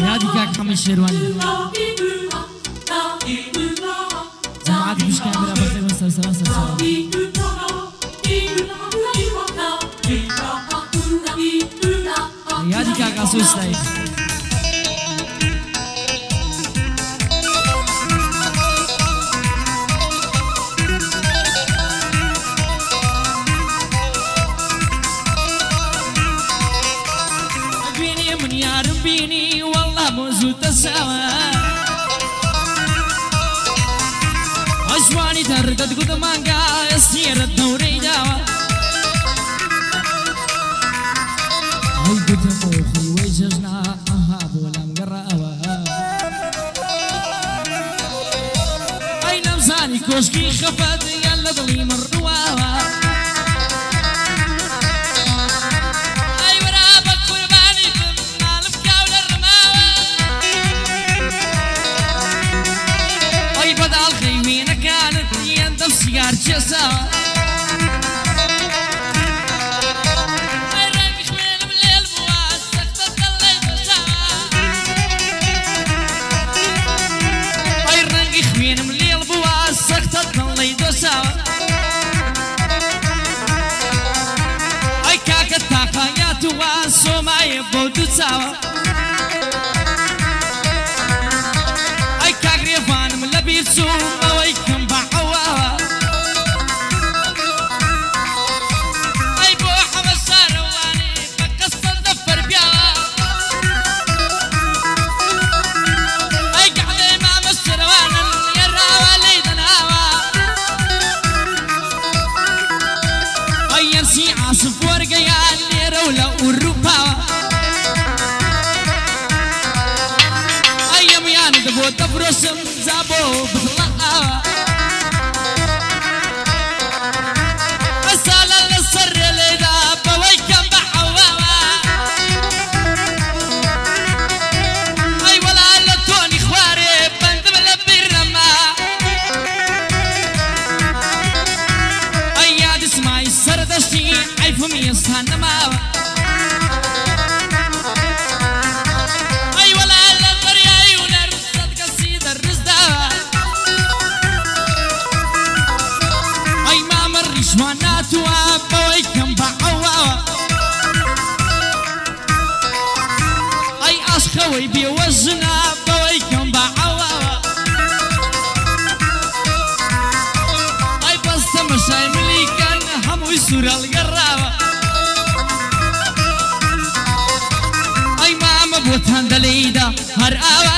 نيادي كاك حمد شيرواني جماعة مش كاميرا بخير مسلسل سلسلة نيادي كاك أسوي ستايل بيني تساوى أجواني تردد قد مانقا يسير الدوري داوى هاي قد موخي ويجزنا أهاب ولا مقرأوى أي نمزاني كوشكي خفت يلا ضلي مرواوى کێسا خوێنم لێڵ بووە سەختە دڵی دۆسا ئەی کاکە تاقایات وە سۆمایە بۆ دوو چاوە Ah,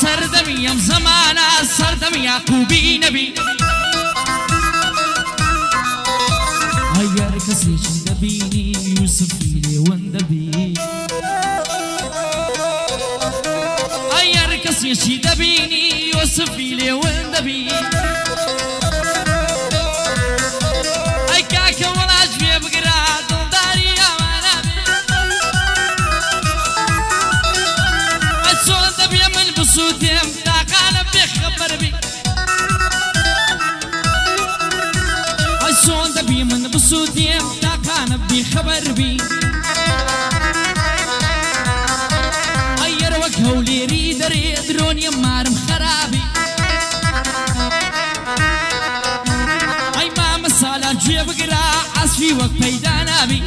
سردمیم زمانه سردم یعقوبی نبی. اگر کسی چی نبینی یوسفی؟ هيا ركسي شندبيني يوسف لي وندبي. أي كاكا ولا جبي بقرا داري يا منامي الصوت دبي من بصوتهم تاقانا بخبر بي. الصوت دبي من بصوتهم تاقانا بخبر بي. ريد رون يمارم خرابي أي ما مسالة جيب قرا عصفي وقت بيدانا بي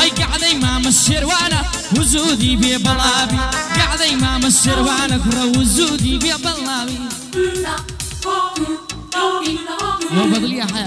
أي قاعد إمام الشروانة وزودي ببلابي قاعد إمام الشروانة كرة وزودي ببلابي وبضل يا حياة.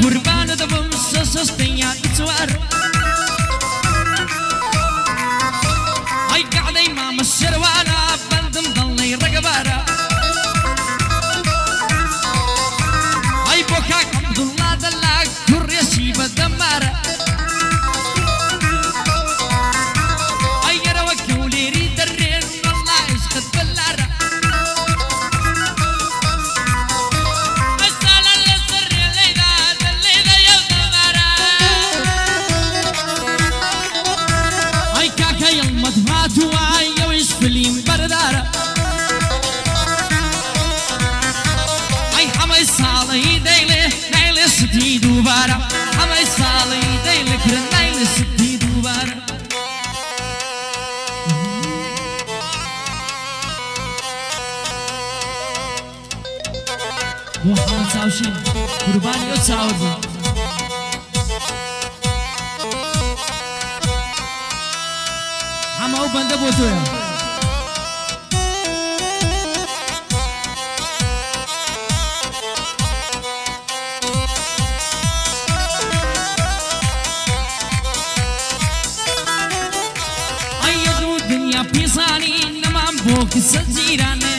بقربان دبم سستيا تسوار هاي قاعدة ما مشر وأنا بندم ضلني رقبارة هاي بوكاك عبد الله دلاك كر يشيب Muhtar Savşin Kurban Yot Savurdu Ama o bende bozuyor Ayyadı dünya pisani namam bu kısa ciranı.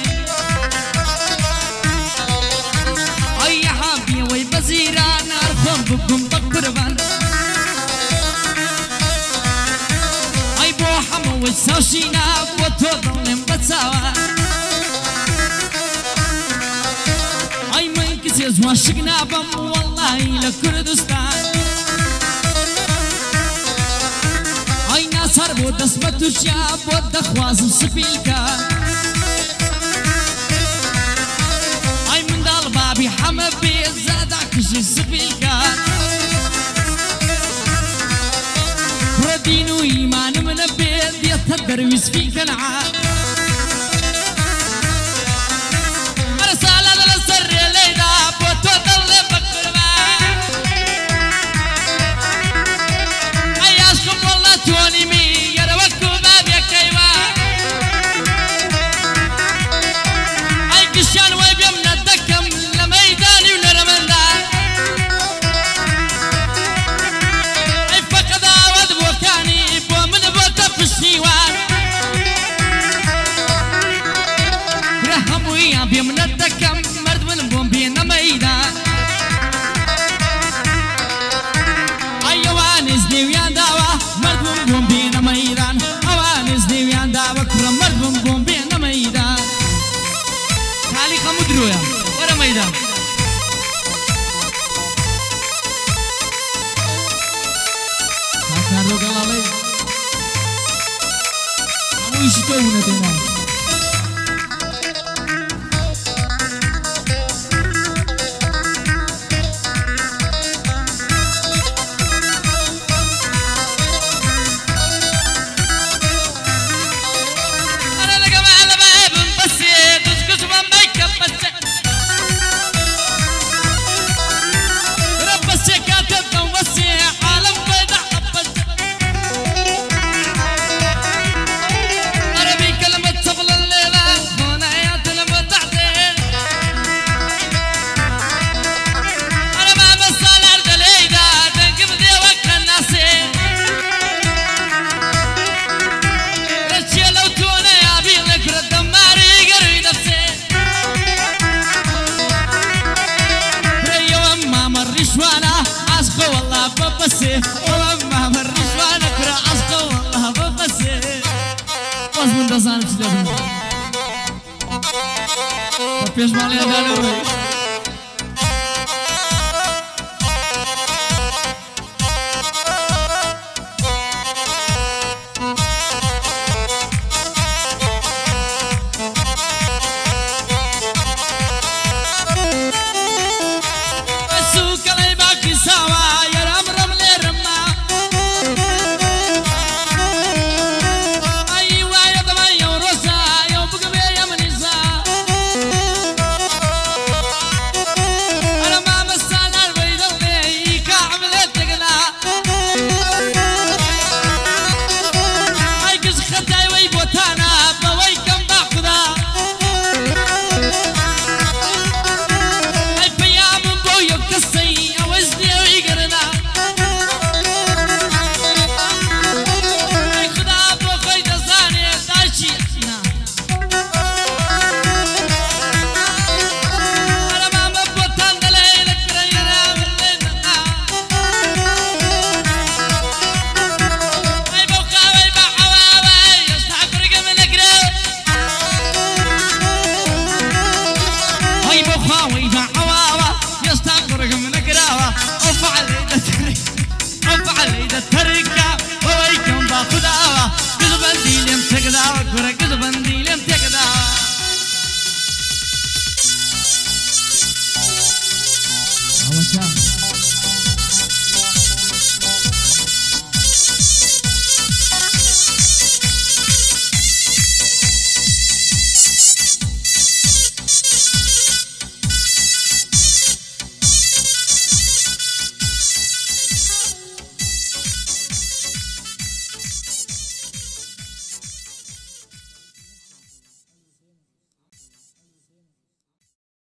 أرخم بكم بقربان أي بو حمو وسوشينا وتوضلن بتساوا أي من كسيز واشقنا بم والله لكردستان. أي ناس هربو دسمتو الشاب ودخواز سبيلكا أي من دال بابي حمد بيزادك شي يتدروس في كنعان ببسي وأما مرش وأنا كرا عشق والله ببسي